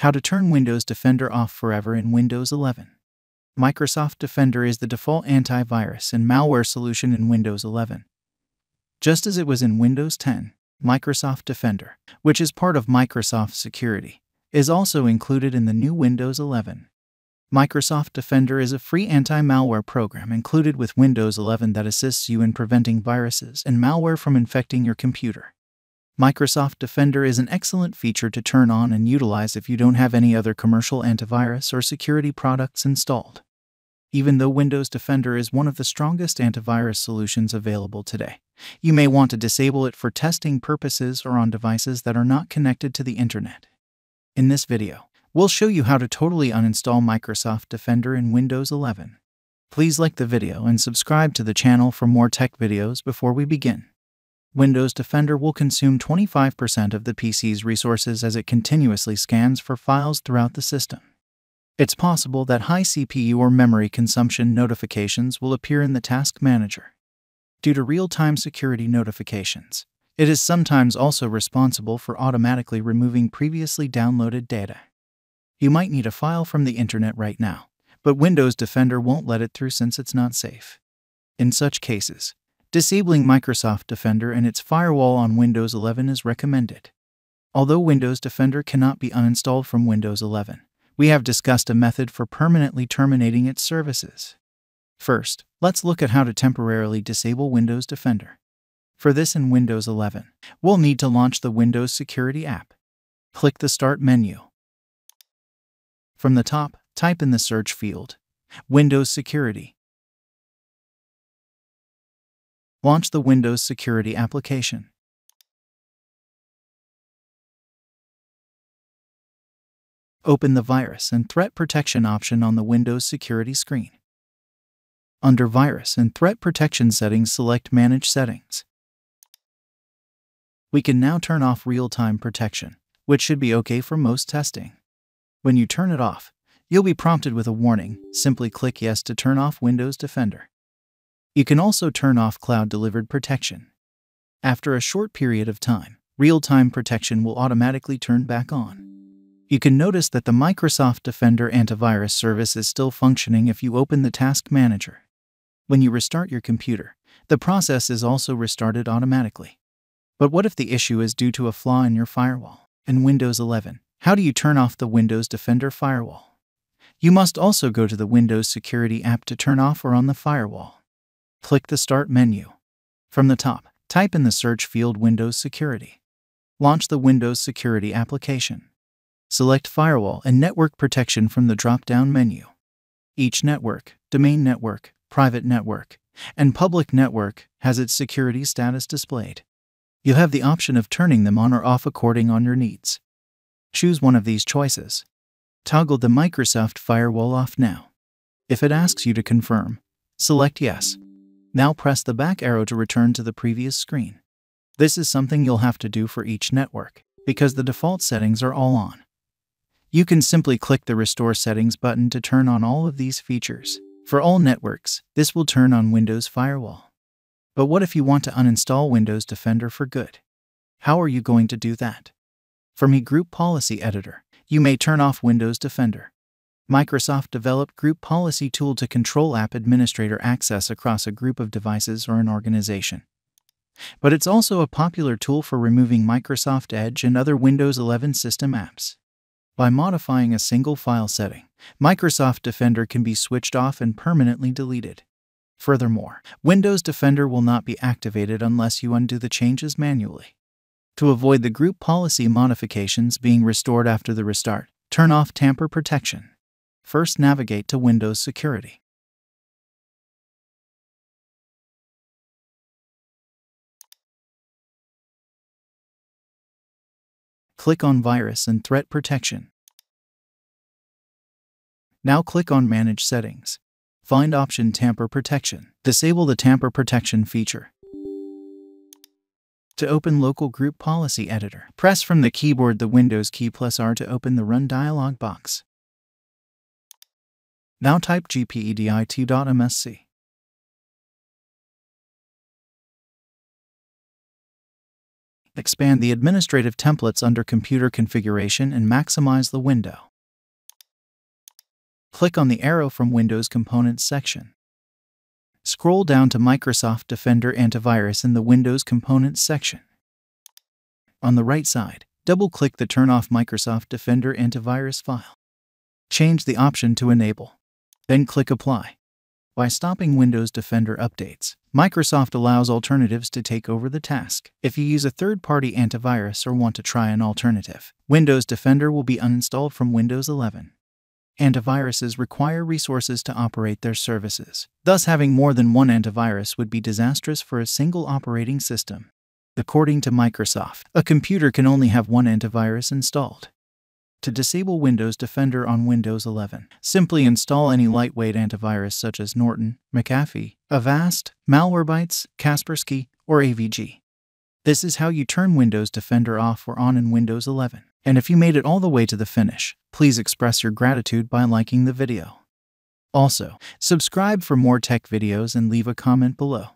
How to turn Windows Defender off forever in Windows 11. Microsoft Defender is the default antivirus and malware solution in Windows 11. Just as it was in Windows 10, Microsoft Defender, which is part of Microsoft Security, is also included in the new Windows 11. Microsoft Defender is a free anti malware program included with Windows 11 that assists you in preventing viruses and malware from infecting your computer. Microsoft Defender is an excellent feature to turn on and utilize if you don't have any other commercial antivirus or security products installed. Even though Windows Defender is one of the strongest antivirus solutions available today, you may want to disable it for testing purposes or on devices that are not connected to the internet. In this video, we'll show you how to totally uninstall Microsoft Defender in Windows 11. Please like the video and subscribe to the channel for more tech videos before we begin. Windows Defender will consume 25% of the PC's resources as it continuously scans for files throughout the system. It's possible that high CPU or memory consumption notifications will appear in the Task Manager. Due to real time security notifications, it is sometimes also responsible for automatically removing previously downloaded data. You might need a file from the internet right now, but Windows Defender won't let it through since it's not safe. In such cases, Disabling Microsoft Defender and its firewall on Windows 11 is recommended. Although Windows Defender cannot be uninstalled from Windows 11, we have discussed a method for permanently terminating its services. First, let's look at how to temporarily disable Windows Defender. For this in Windows 11, we'll need to launch the Windows Security app. Click the Start menu. From the top, type in the search field Windows Security. Launch the Windows Security application. Open the Virus and Threat Protection option on the Windows Security screen. Under Virus and Threat Protection settings, select Manage Settings. We can now turn off real-time protection, which should be okay for most testing. When you turn it off, you'll be prompted with a warning. Simply click Yes to turn off Windows Defender. You can also turn off cloud delivered protection. After a short period of time, real time protection will automatically turn back on. You can notice that the Microsoft Defender antivirus service is still functioning if you open the Task Manager. When you restart your computer, the process is also restarted automatically. But what if the issue is due to a flaw in your firewall? In Windows 11, how do you turn off the Windows Defender firewall? You must also go to the Windows Security app to turn off or on the firewall click the Start menu. From the top, type in the search field Windows Security. Launch the Windows Security application. Select Firewall and Network Protection from the drop down menu. Each network, domain network, private network, and public network has its security status displayed. You'll have the option of turning them on or off according on your needs. Choose one of these choices. Toggle the Microsoft Firewall off now. If it asks you to confirm, select Yes. Now press the back arrow to return to the previous screen. This is something you'll have to do for each network, because the default settings are all on. You can simply click the Restore Settings button to turn on all of these features. For all networks, this will turn on Windows Firewall. But what if you want to uninstall Windows Defender for good? How are you going to do that? For Me Group Policy Editor, you may turn off Windows Defender. Microsoft developed Group Policy tool to control app administrator access across a group of devices or an organization. But it's also a popular tool for removing Microsoft Edge and other Windows 11 system apps. By modifying a single file setting, Microsoft Defender can be switched off and permanently deleted. Furthermore, Windows Defender will not be activated unless you undo the changes manually. To avoid the group policy modifications being restored after the restart, turn off tamper protection. First navigate to Windows Security. Click on Virus and Threat Protection. Now click on Manage Settings. Find option Tamper Protection. Disable the Tamper Protection feature. To open Local Group Policy Editor, press from the keyboard the Windows key plus R to open the Run dialog box. Now type gpedit.msc. Expand the administrative templates under Computer Configuration and maximize the window. Click on the arrow from Windows Components section. Scroll down to Microsoft Defender Antivirus in the Windows Components section. On the right side, double-click the Turn off Microsoft Defender Antivirus file. Change the option to Enable. Then click Apply. By stopping Windows Defender updates, Microsoft allows alternatives to take over the task. If you use a third-party antivirus or want to try an alternative, Windows Defender will be uninstalled from Windows 11. Antiviruses require resources to operate their services. Thus, having more than one antivirus would be disastrous for a single operating system. According to Microsoft, a computer can only have one antivirus installed. To disable Windows Defender on Windows 11, simply install any lightweight antivirus such as Norton, McAfee, Avast, Malwarebytes, Kaspersky, or AVG. This is how you turn Windows Defender off or on in Windows 11. And if you made it all the way to the finish, please express your gratitude by liking the video. Also, subscribe for more tech videos and leave a comment below.